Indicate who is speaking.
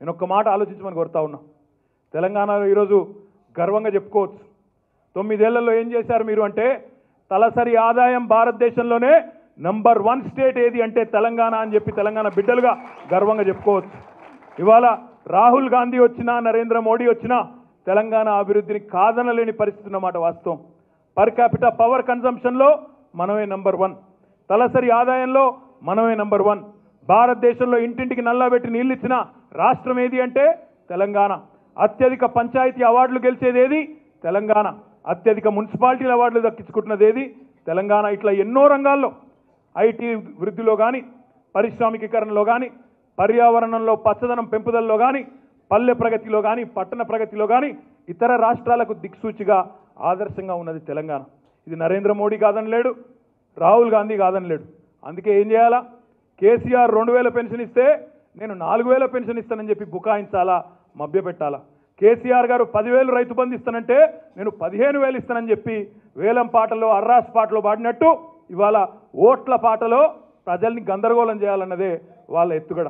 Speaker 1: నేను ఒక్క మాట ఆలోచించమని కోరుతా ఉన్నా. తెలంగాణలో ఈరోజు గర్వంగా చెప్పుకోవచ్చు. తొమ్మిదేళ్ళలో ఏం చేశారు మీరు అంటే తలసరి ఆదాయం భారతదేశంలోనే నంబర్ వన్ స్టేట్ ఏది అంటే తెలంగాణ అని చెప్పి తెలంగాణ బిడ్డలుగా గర్వంగా చెప్పుకోవచ్చు. ఇవాళ రాహుల్ గాంధీ వచ్చినా నరేంద్ర మోడీ వచ్చినా తెలంగాణ అభివృద్ధిని కాదనలేని పరిస్థితి అన్నమాట వాస్తవం. పర్ క్యాపిటల్ పవర్ కన్సంప్షన్లో మనమే నంబర్ వన్. తలసరి ఆదాయంలో మనమే నంబర్ వన్. భారతదేశంలో ఇంటింటికి నల్లబెట్టి నీళ్ళు ఇచ్చినా రాష్ట్రం ఏది అంటే తెలంగాణ. అత్యధిక పంచాయతీ అవార్డులు గెలిచేదేది తెలంగాణ. అత్యధిక మున్సిపాలిటీల అవార్డులు దక్కించుకుంటున్నది ఏది తెలంగాణ. ఇట్లా ఎన్నో రంగాల్లో ఐటీ వృద్ధిలో కానీ పారిశ్రామికీకరణలో కానీ పర్యావరణంలో పచ్చదనం పెంపుదలలో కానీ పల్లె ప్రగతిలో కానీ పట్టణ ప్రగతిలో కానీ ఇతర రాష్ట్రాలకు దిక్సూచిగా ఆదర్శంగా ఉన్నది తెలంగాణ. ఇది నరేంద్ర మోడీ కాదని లేడు రాహుల్ గాంధీ కాదని లేడు. అందుకే ఏం చేయాలా? కేసీఆర్ రెండు వేల పెన్షన్ ఇస్తే నేను నాలుగు వేల పెన్షన్ ఇస్తానని చెప్పి బుకాయించాలా? మభ్యపెట్టాలా? కేసీఆర్ గారు పదివేలు రైతు బంధు ఇస్తానంటే నేను పదిహేను వేలు ఇస్తానని చెప్పి వేలం పాటలో అర్రాస్ పాటలో పాడినట్టు ఇవాళ ఓట్ల పాటలో ప్రజల్ని గందరగోళం చేయాలన్నదే వాళ్ళ ఎత్తుగడ.